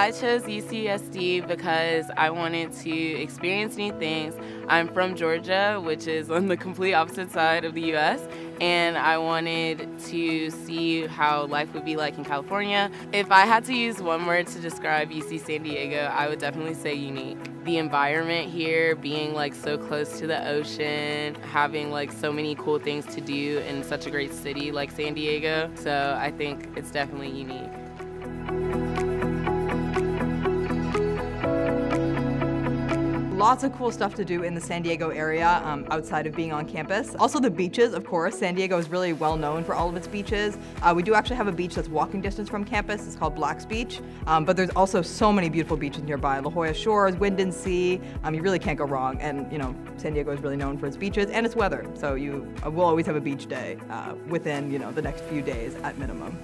I chose UCSD because I wanted to experience new things. I'm from Georgia, which is on the complete opposite side of the US, and I wanted to see how life would be like in California. If I had to use one word to describe UC San Diego, I would definitely say unique. The environment here, being like so close to the ocean, having like so many cool things to do in such a great city like San Diego. So I think it's definitely unique. Lots of cool stuff to do in the San Diego area um, outside of being on campus. Also the beaches, of course. San Diego is really well known for all of its beaches. Uh, we do actually have a beach that's walking distance from campus. It's called Black's Beach. Um, but there's also so many beautiful beaches nearby. La Jolla Shores, Windansea. Um, you really can't go wrong. And you know, San Diego is really known for its beaches and its weather. So you uh, will always have a beach day uh, within you know the next few days at minimum.